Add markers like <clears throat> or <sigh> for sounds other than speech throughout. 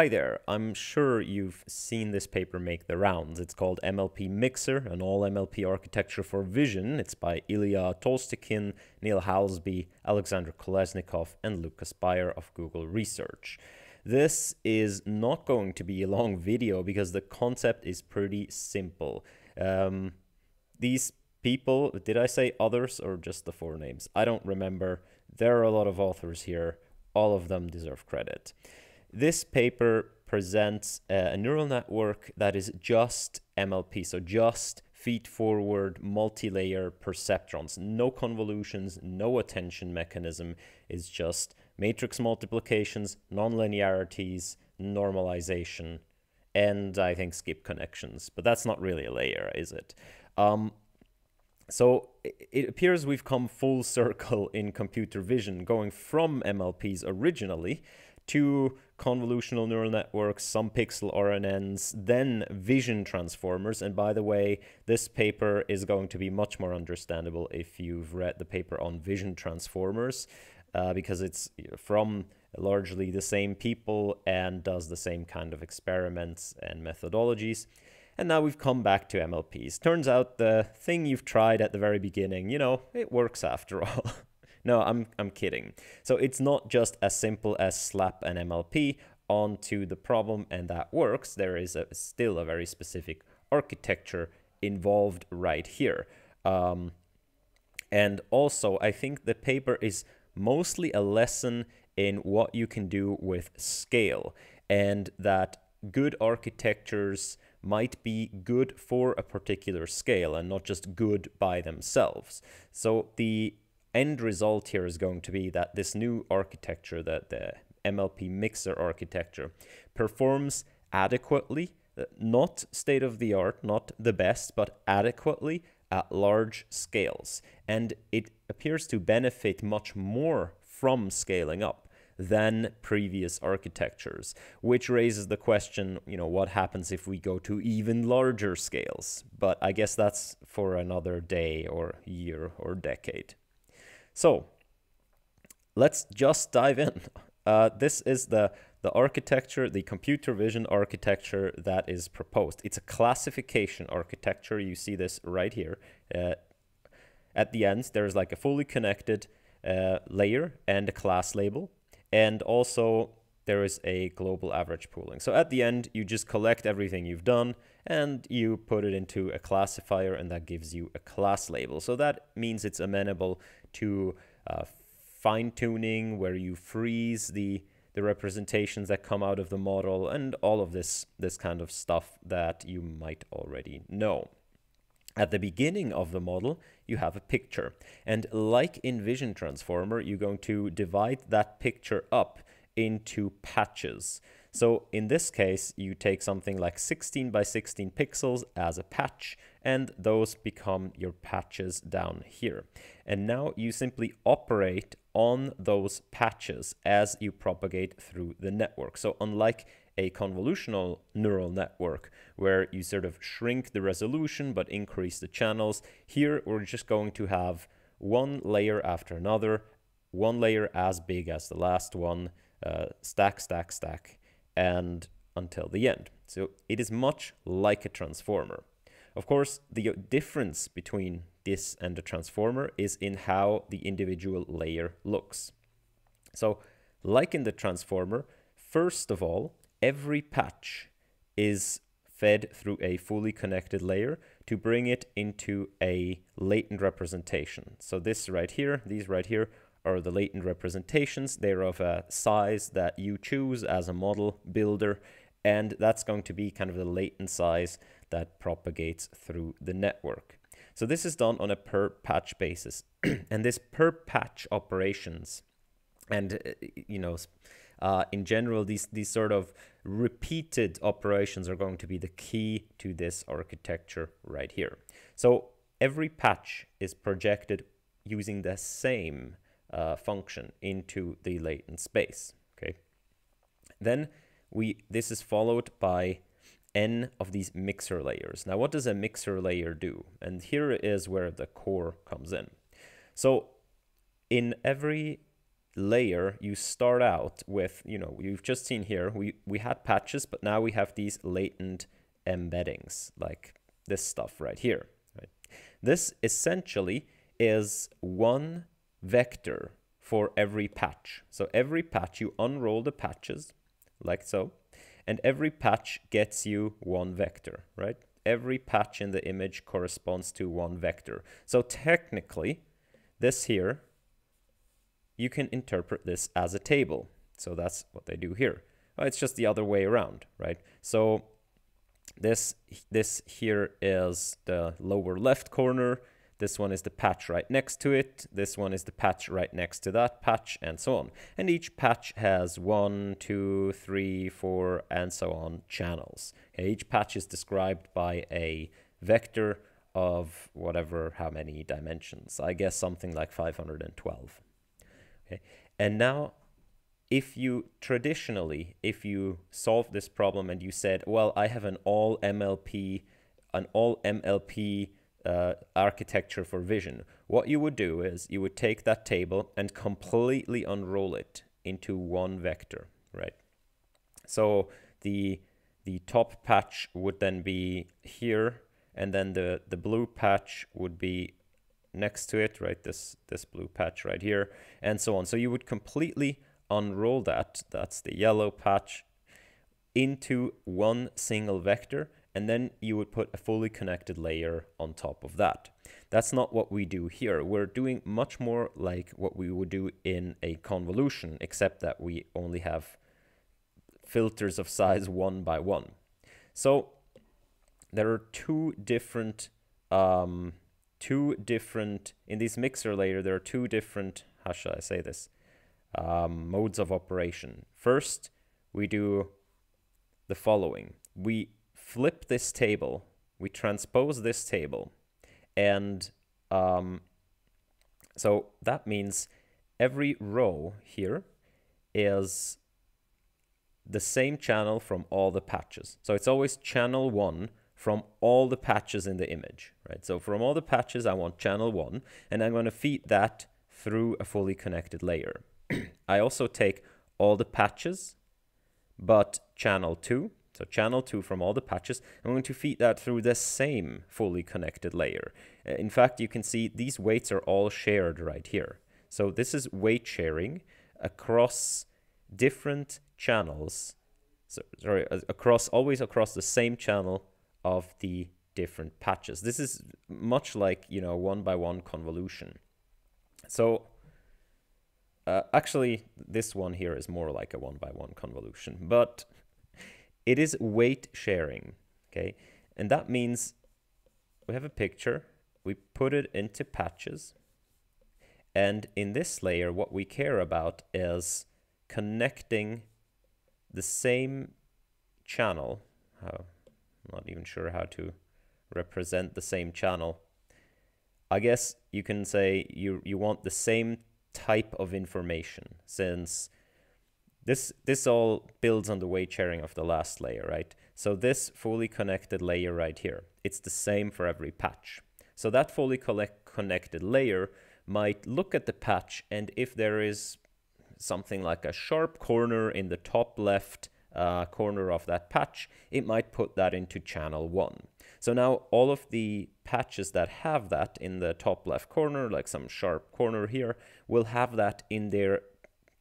Hi there, I'm sure you've seen this paper make the rounds. It's called MLP Mixer, an all MLP architecture for vision. It's by Ilya Tolstikhin, Neil Houlsby, Alexander Kolesnikov, and Lucas Beyer of Google Research. This is not going to be a long video because the concept is pretty simple. Um, these people, did I say others or just the four names? I don't remember. There are a lot of authors here. All of them deserve credit. This paper presents a neural network that is just MLP, so just feed-forward multi-layer perceptrons. No convolutions, no attention mechanism. It's just matrix multiplications, nonlinearities, normalization, and I think skip connections. But that's not really a layer, is it? Um, so it appears we've come full <laughs> circle in computer vision, going from MLPs originally to convolutional neural networks, some pixel RNNs, then vision transformers. And by the way, this paper is going to be much more understandable if you've read the paper on vision transformers, uh, because it's from largely the same people and does the same kind of experiments and methodologies. And now we've come back to MLPs. Turns out the thing you've tried at the very beginning, you know, it works after <laughs> all. No, I'm, I'm kidding. So it's not just as simple as slap an MLP onto the problem and that works. There is a, still a very specific architecture involved right here. Um, and also, I think the paper is mostly a lesson in what you can do with scale and that good architectures might be good for a particular scale and not just good by themselves. So the end result here is going to be that this new architecture, that the MLP mixer architecture, performs adequately, uh, not state of the art, not the best, but adequately at large scales. And it appears to benefit much more from scaling up than previous architectures, which raises the question, you know, what happens if we go to even larger scales? But I guess that's for another day or year or decade. So let's just dive in. <laughs> Uh, this is the, the architecture, the computer vision architecture that is proposed. It's a classification architecture. You see this right here. Uh, at the end, there's like a fully connected uh, layer and a class label. And also there is a global average pooling. So at the end, you just collect everything you've done and you put it into a classifier and that gives you a class label. So that means it's amenable to uh, fine tuning where you freeze the the representations that come out of the model and all of this this kind of stuff that you might already know. At the beginning of the model, you have a picture. And like in Vision Transformer, you're going to divide that picture up into patches. So in this case, you take something like 16 by 16 pixels as a patch, and those become your patches down here. And now you simply operate on those patches as you propagate through the network. So unlike a convolutional neural network where you sort of shrink the resolution but increase the channels, here we're just going to have one layer after another, one layer as big as the last one, uh, stack, stack, stack, and until the end. So it is much like a transformer. Of course, the difference between this and the transformer is in how the individual layer looks. So like in the transformer, first of all, every patch is fed through a fully connected layer to bring it into a latent representation. So this right here, these right here are the latent representations. They're of a size that you choose as a model builder, and that's going to be kind of the latent size that propagates through the network. So this is done on a per patch basis, <clears throat> and this per patch operations, and uh, you know, uh, in general, these these sort of repeated operations are going to be the key to this architecture right here. So every patch is projected using the same uh, function into the latent space. Okay. Then we this is followed by n of these mixer layers. Now, what does a mixer layer do? And here is where the core comes in. So in every layer, you start out with, you know, you've just seen here, we, we had patches, but now we have these latent embeddings, like this stuff right here. Right? This essentially is one vector for every patch. So every patch, you unroll the patches, like so, and every patch gets you one vector, right? Every patch in the image corresponds to one vector. So technically, this here you can interpret this as a table. So that's what they do here. Well, it's just the other way around, right? So this, this here is the lower left corner. This one is the patch right next to it. This one is the patch right next to that patch and so on. And each patch has one, two, three, four, and so on channels. Each patch is described by a vector of whatever, how many dimensions. I guess something like 512. Okay. And now if you traditionally, if you solve this problem and you said, well, I have an all MLP, an all MLP uh, architecture for vision, what you would do is you would take that table and completely unroll it into one vector, right? So the the top patch would then be here, and then the the blue patch would be next to it, right? This, this blue patch right here, and so on. So you would completely unroll that, that's the yellow patch, into one single vector, and then you would put a fully connected layer on top of that. That's not what we do here. We're doing much more like what we would do in a convolution, except that we only have filters of size <laughs> one by one. So there are two different um, two different, in this mixer layer, there are two different, how should I say this, um, modes of operation. First, we do the following. We flip this table, we transpose this table, and um, so that means every row here is the same channel from all the patches. So it's always channel 1 from all the patches in the image, right? So from all the patches, I want channel one, and I'm going to feed that through a fully connected layer. <clears throat> I also take all the patches, but channel two, so channel two from all the patches, I'm going to feed that through the same fully connected layer. Uh, in fact, you can see these weights are all shared right here. So this is weight sharing across different channels so, sorry, across always across the same channel of the different patches. This is much like, you know, one by one convolution. So uh, actually, this one here is more like a one by one convolution, but it is weight sharing, okay? And that means we have a picture, we put it into patches, and in this layer, what we care about is connecting the same channel, I'm not even sure how to represent the same channel. I guess you can say you, you want the same type of information since this this all builds on the weight sharing of the last layer, right? So this fully connected layer right here, it's the same for every patch. So that fully connected layer might look at the patch and if there is something like a sharp corner in the top left uh, corner of that patch, it might put that into channel 1. So now all of the patches that have that in the top left corner, like some sharp corner here, will have that in their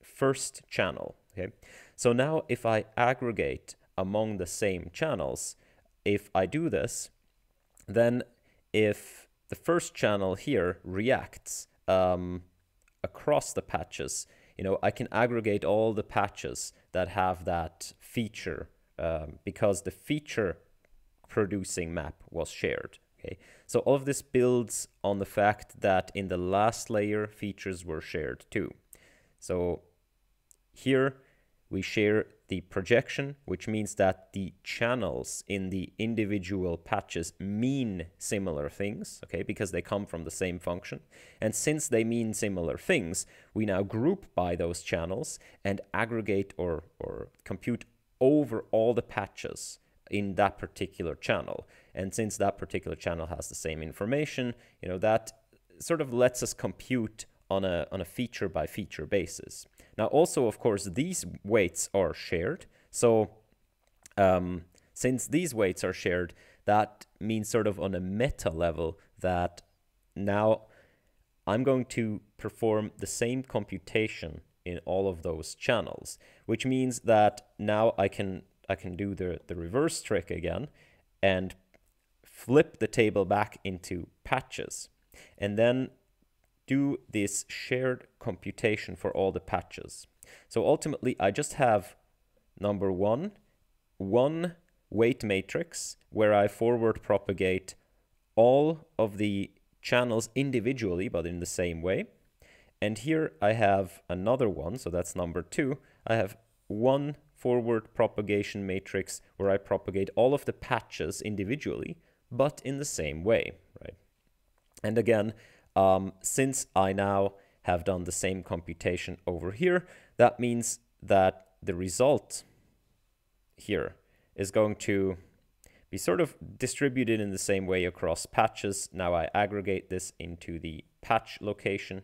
first channel. Okay. So now if I aggregate among the same channels, if I do this, then if the first channel here reacts um, across the patches, you know, I can aggregate all the patches that have that feature um, because the feature producing map was shared. Okay, so all of this builds on the fact that in the last layer features were shared too. So here we share the projection, which means that the channels in the individual patches mean similar things, okay, because they come from the same function. And since they mean similar things, we now group by those channels and aggregate or, or compute over all the patches in that particular channel. And since that particular channel has the same information, you know, that sort of lets us compute on a, on a feature by feature basis. Now, also, of course, these weights are shared. So um, since these weights are shared, that means sort of on a meta level that now I'm going to perform the same computation in all of those channels, which means that now I can I can do the, the reverse trick again and flip the table back into patches and then do this shared computation for all the patches. So ultimately, I just have number one, one weight matrix where I forward propagate all of the channels individually, but in the same way. And here I have another one, so that's number two. I have one forward propagation matrix where I propagate all of the patches individually, but in the same way, right? And again, um, since I now have done the same computation over here, that means that the result here is going to be sort of distributed in the same way across patches. Now I aggregate this into the patch location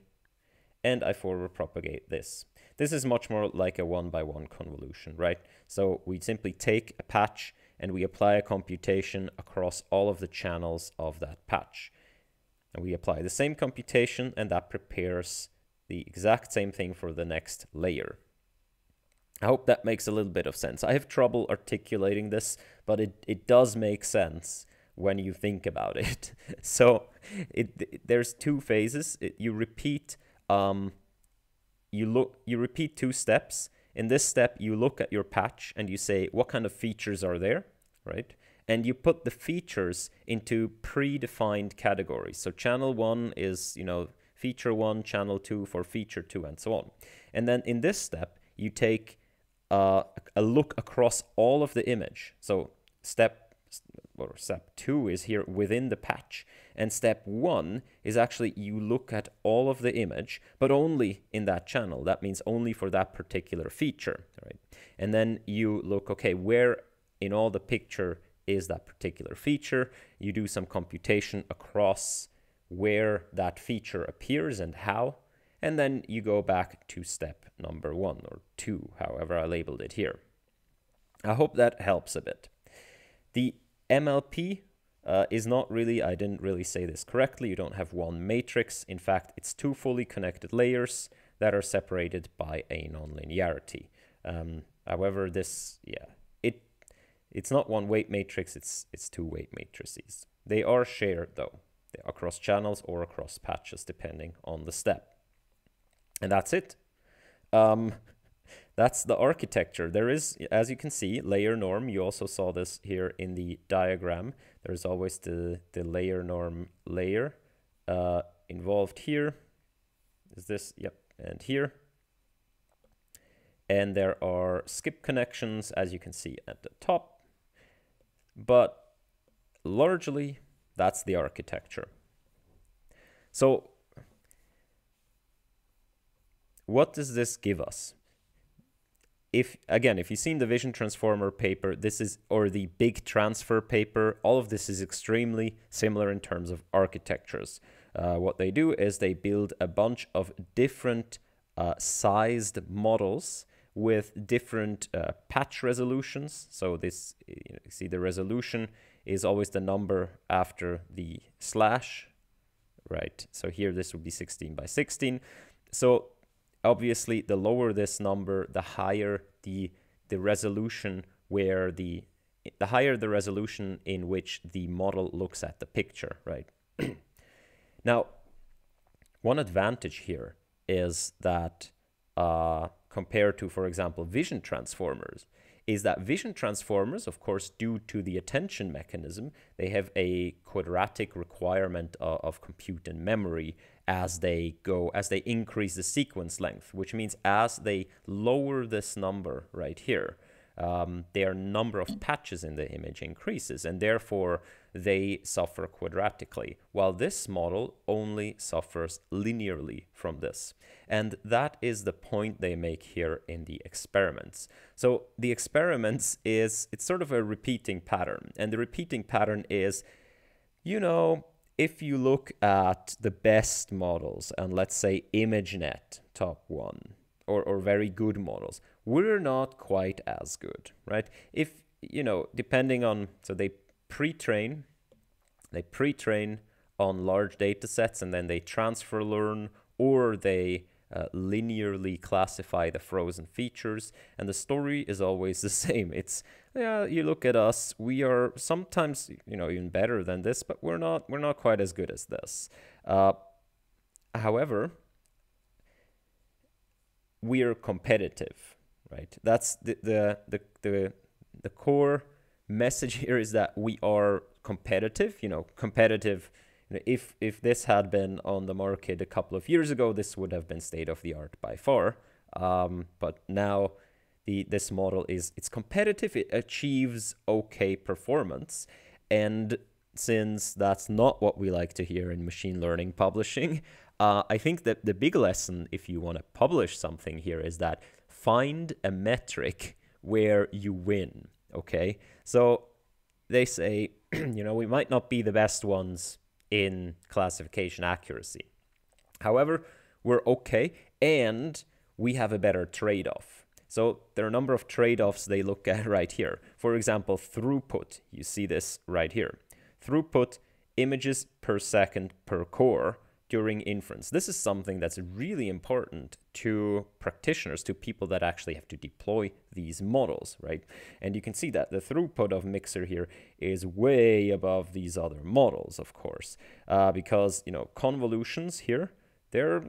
and I forward propagate this. This is much more like a one by one convolution, right? So we simply take a patch and we apply a computation across all of the channels of that patch. And we apply the same computation and that prepares the exact same thing for the next layer. I hope that makes a little bit of sense. I have trouble articulating this, but it, it does make sense when you think about it. <laughs> so it, it, there's two phases. It, you repeat um, you look you repeat two steps. In this step, you look at your patch and you say what kind of features are there, right? And you put the features into predefined categories. So channel one is, you know, feature one, channel two for feature two, and so on. And then in this step, you take uh, a look across all of the image. So step or step two is here within the patch. And step one is actually you look at all of the image, but only in that channel. That means only for that particular feature, right? And then you look, okay, where in all the picture is that particular feature? You do some computation across where that feature appears and how. And then you go back to step number one or two, however I labeled it here. I hope that helps a bit. The MLP uh, is not really, I didn't really say this correctly, you don't have one matrix. In fact, it's two fully connected layers that are separated by a nonlinearity. Um, however, this, yeah, it's not one weight matrix, it's, it's two weight matrices. They are shared though, across channels or across patches, depending on the step. And that's it. Um, that's the architecture. There is, as you can see, layer norm. You also saw this here in the diagram. There's always the, the layer norm layer uh, involved here. Is this? Yep, and here. And there are skip connections, as you can see at the top. But largely, that's the architecture. So what does this give us? If again, if you've seen the vision transformer paper, this is or the big transfer paper, all of this is extremely similar in terms of architectures. Uh, what they do is they build a bunch of different uh, sized models with different uh, patch resolutions. So this, you see the resolution is always the number after the slash, right? So here this would be 16 by 16. So obviously the lower this number, the higher the the resolution where the the higher the resolution in which the model looks at the picture, right? <clears throat> now, one advantage here is that uh, compared to, for example, vision transformers, is that vision transformers, of course, due to the attention mechanism, they have a quadratic requirement of, of compute and memory as they go, as they increase the sequence length, which means as they lower this number right here, um, their number of patches in the image increases, and therefore they suffer quadratically, while this model only suffers linearly from this. And that is the point they make here in the experiments. So the experiments is, it's sort of a repeating pattern, and the repeating pattern is, you know, if you look at the best models and let's say ImageNet top one or, or very good models, we're not quite as good, right? If, you know, depending on, so they pre-train, they pre-train on large data sets and then they transfer learn or they uh, linearly classify the frozen features. And the story is always <laughs> the same. It's yeah you look at us we are sometimes you know even better than this but we're not we're not quite as good as this. Uh, however we are competitive right? That's the, the the the the core message here is that we are competitive you know competitive if if this had been on the market a couple of years ago, this would have been state of the art by far. Um, but now the this model is it's competitive. It achieves okay performance, and since that's not what we like to hear in machine learning publishing, <laughs> uh, I think that the big lesson, if you want to publish something here, is that find a metric where you win. Okay, so they say, <clears throat> you know, we might not be the best ones in classification accuracy. However, we're okay and we have a better trade-off. So there are a number of trade-offs they look <laughs> at right here. For example, throughput, you see this right here. Throughput, images per second per core during inference. This is something that's really important to practitioners, to people that actually have to deploy these models, right? And you can see that the throughput of Mixer here is way above these other models, of course, uh, because, you know, convolutions here, they're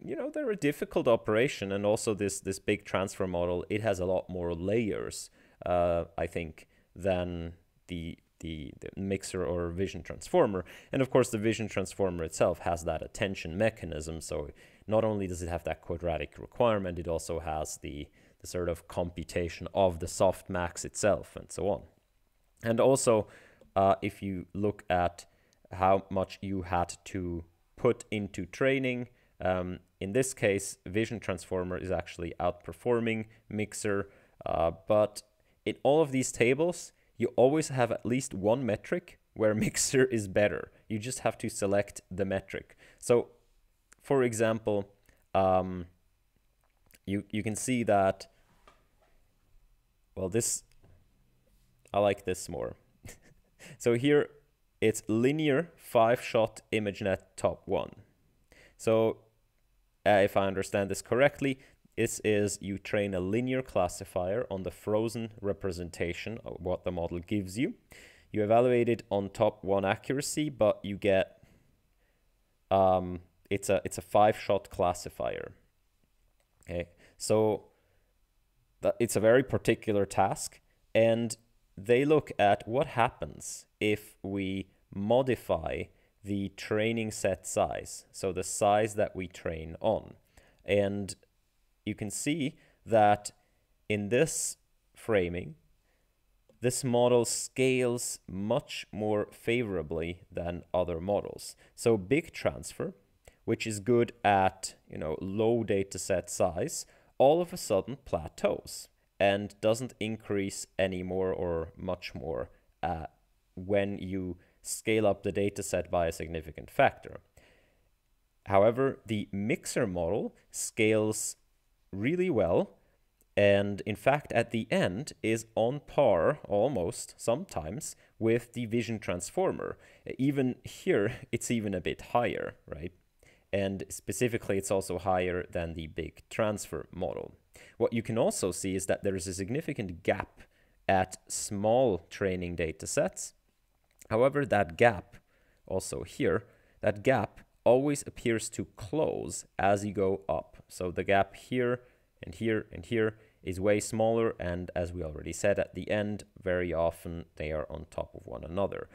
you know they're a difficult operation and also this this big transfer model it has a lot more layers uh, i think than the the, the, mixer or vision transformer. And of course, the vision transformer itself has that attention mechanism. So not only does it have that quadratic requirement, it also has the, the sort of computation of the softmax itself and so on. And also, uh, if you look at how much you had to put into training, um, in this case, Vision Transformer is actually outperforming Mixer, uh, but in all of these tables, you always have at least one metric where <laughs> Mixer is better. You just have to select the metric. So, for example, um, you, you can see that, well, this, I like this more. <laughs> so here it's linear five shot ImageNet top one. So uh, if I understand this correctly, this is you train a linear classifier on the frozen representation of what the model gives you. You evaluate it on top one accuracy, but you get um, it's a it's a five shot classifier. Okay, so that it's a very particular task, and they look at what happens if we modify the training set size, so the size that we train on, and you can see that in this framing, this model scales much more favorably than other models. So big transfer, which is good at you know low data set size, all of a sudden plateaus and doesn't increase anymore or much more uh, when you scale up the data set by a significant factor. However, the mixer model scales really well and in fact at the end is on par almost sometimes with the vision transformer. Even here <laughs> it's even a bit higher right? And specifically it's also higher than the big transfer model. What you can also see is that there is a significant gap at small training data sets. However that gap also here that gap always appears to close as you go up. So the gap here and here and here is way smaller and as we already said at the end, very often they are on top of one another.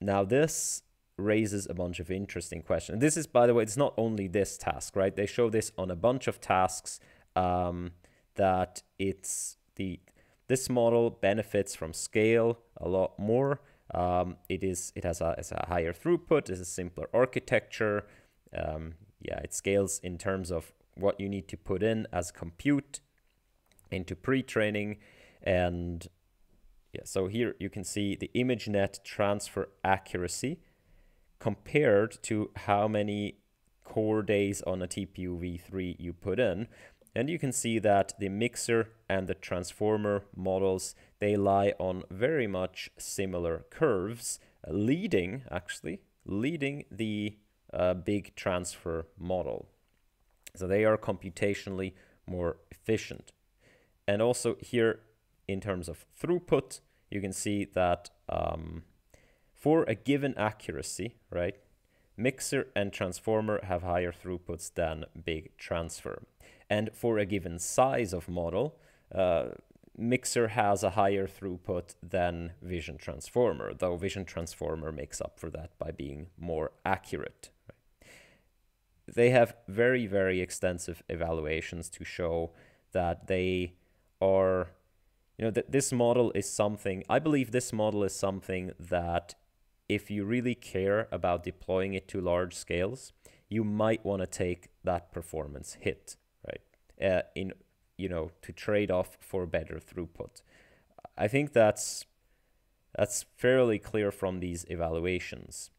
Now this raises a bunch of interesting questions. This is, by the way, it's not only this task, right? They show this on a bunch of tasks um, that it's the this model benefits from scale a lot more um, it is it has a, has a higher throughput. It's a simpler architecture. Um, yeah, it scales in terms of what you need to put in as compute into pre-training, and yeah. So here you can see the ImageNet transfer accuracy compared to how many core days on a TPU v3 you put in. And you can see that the mixer and the transformer models, they lie on very much similar curves, leading, actually, leading the uh, big transfer model. So they are computationally more efficient. And also here, in terms of throughput, you can see that um, for a given accuracy, right, mixer and transformer have higher throughputs than big transfer. And for a given size of model, uh, mixer has a higher throughput than vision transformer, though vision transformer makes up for that by being more accurate. They have very, very extensive evaluations to show that they are, you know, that this model is something, I believe this model is something that if you really care about deploying it to large scales, you might want to take that performance hit, right? Uh, in you know to trade off for better throughput. I think that's that's fairly clear from these evaluations.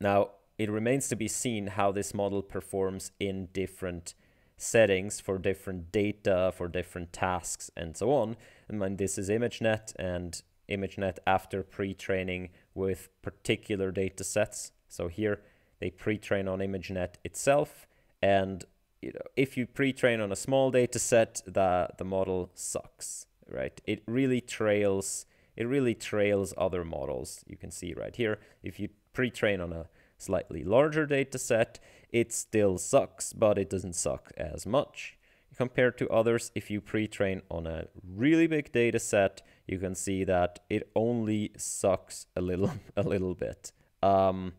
Now, it remains to be seen how this model performs in different settings for different data, for different tasks, and so on. And when this is ImageNet and ImageNet after pre-training with particular data sets. So here they pre-train on ImageNet itself, and you know, if you pre-train on a small data set, the the model sucks, right? It really trails. It really trails other models. You can see right here. If you pre-train on a slightly larger data set, it still sucks, but it doesn't suck as much compared to others. If you pre-train on a really big data set, you can see that it only sucks a little <laughs> a little bit. Um,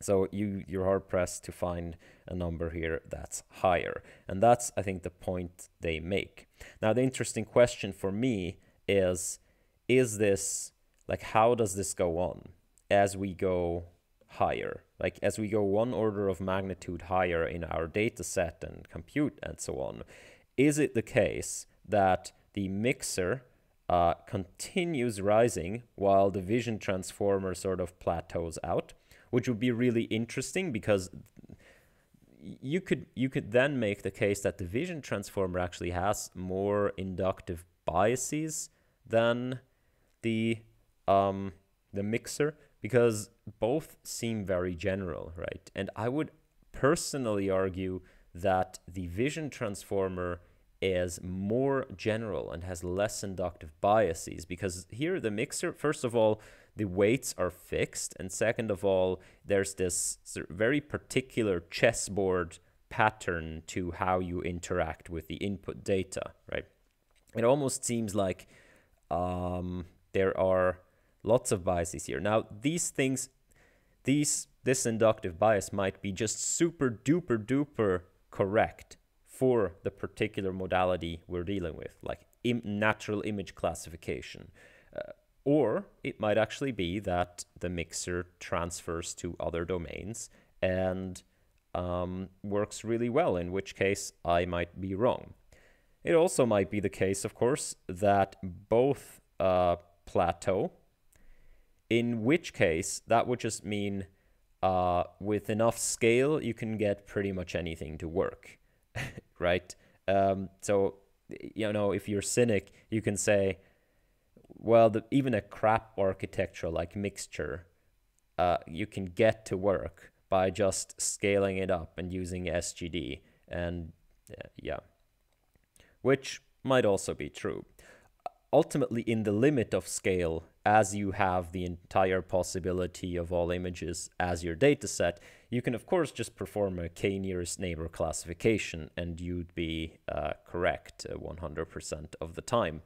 so you you're hard pressed to find a number here that's higher, and that's I think the point they make. Now the interesting question for me is, is this like how does this go on as we go higher? Like as we go one order of magnitude higher in our data set and compute and so on, is it the case that the mixer uh, continues rising while the vision transformer sort of plateaus out, which would be really interesting because you could you could then make the case that the vision transformer actually has more inductive biases than the um, the mixer because both seem very general, right? And I would personally argue that the vision transformer is more general and has less inductive biases because here the mixer first of all the weights are fixed and second of all there's this very particular chessboard pattern to how you interact with the input data right it almost seems like um, there are lots of biases here now these things these this inductive bias might be just super duper duper correct for the particular modality we're dealing with, like Im natural image classification. Uh, or it might actually be that the mixer transfers to other domains and um, works really well, in which case I might be wrong. It also might be the case, of course, that both uh, plateau, in which case that would just mean uh, with enough scale, you can get pretty much anything to work. <laughs> right? Um, so, you know, if you're cynic, you can say, well, the, even a crap architecture like mixture, uh, you can get to work by just scaling it up and using SGD. And uh, yeah, which might also be true. Ultimately, in the limit of scale, as you have the entire possibility of all images as your dataset, you can of course just perform a k nearest neighbor classification and you'd be uh, correct 100% uh, of the time.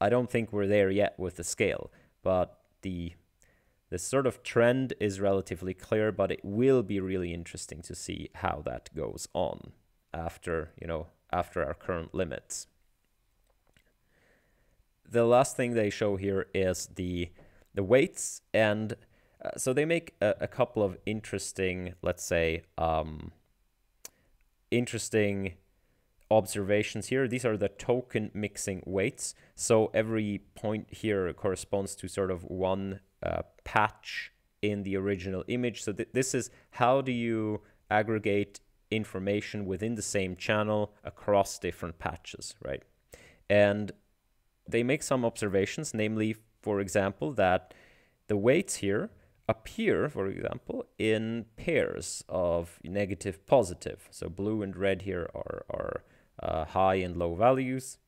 I don't think we're there yet with the scale, but the the sort of trend is relatively clear, but it will be really interesting to see how that goes on after, you know, after our current limits the last thing they show here is the the weights and uh, so they make a, a, couple of interesting let's say um, interesting observations here these are the token mixing weights so every point here corresponds to sort of one uh, patch in the original image. So th this is how do you aggregate information within the same channel across different patches, right? And they make some observations, namely, for example, that the weights here appear, for example, in pairs of negative positive. So blue and red here are, are uh, high and low values.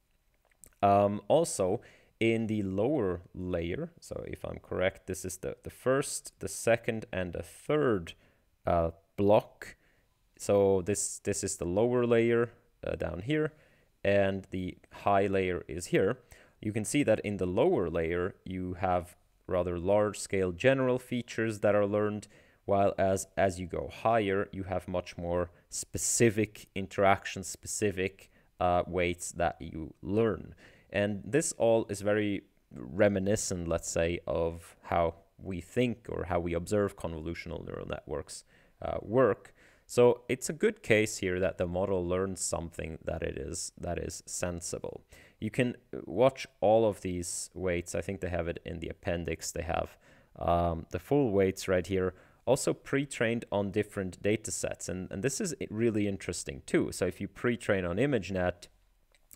Um, also, in the lower layer, so if I'm correct, this is the, the first, the second, and the third uh, block. So this, this is the lower layer uh, down here, and the high layer is here. You can see that in the lower layer, you have rather large scale general features that are learned, while as, as you go higher, you have much more specific interaction specific uh, weights that you learn. And this all is very reminiscent, let's say, of how we think or how we observe convolutional neural networks uh, work. So it's a good case here that the model learns something that it is that is sensible. You can watch all of these weights. I think they have it in the appendix. They have um, the full weights right here, also pre-trained on different data sets. And, and this is really interesting too. So if you pre-train on ImageNet,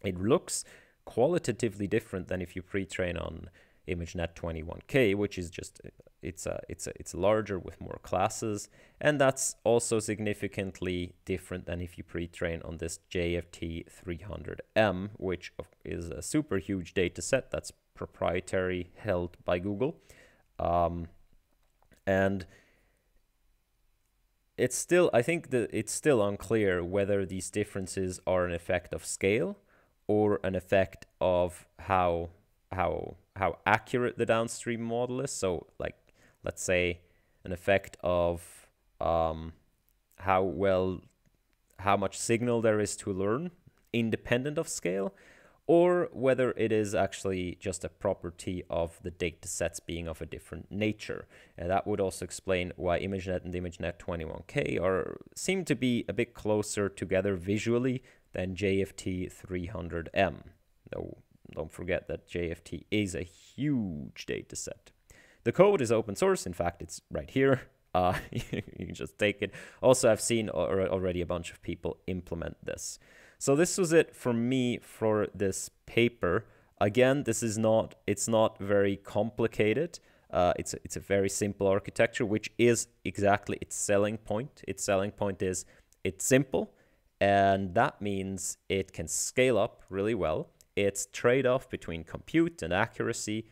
it looks qualitatively different than if you pre-train on ImageNet 21K, which is just it's a it's a it's larger with more classes, and that's also significantly different than if you pre-train on this JFT 300M, which is a super huge data set that's proprietary held by Google, um, and it's still I think that it's still unclear whether these differences are an effect of scale or an effect of how how how accurate the downstream model is. So like let's say an effect of um, how well how much signal there is to learn independent of scale or whether it is actually just a property of the data sets being of a different nature. And that would also explain why ImageNet and ImageNet 21K are seem to be a bit closer together visually than JFT 300M. Though don't forget that JFT is a huge data set. The code is open source. In fact, it's right here. <laughs> Uh, you just take it. Also, I've seen already a bunch of people implement this. So this was it for me for this paper. Again, this is not, it's not very complicated. Uh, it's, it's a very simple architecture, which is exactly its selling point. Its selling point is it's simple, and that means it can scale up really well its trade-off between compute and accuracy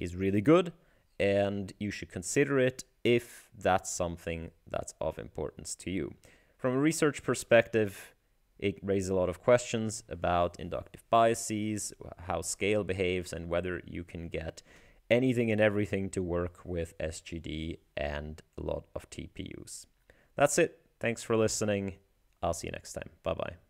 is really good and you should consider it if that's something that's of importance to you. From a research perspective, it raises a lot of questions about inductive biases, how scale behaves, and whether you can get anything and everything to work with SGD and a lot of TPUs. That's it. Thanks for listening. I'll see you next time. Bye bye.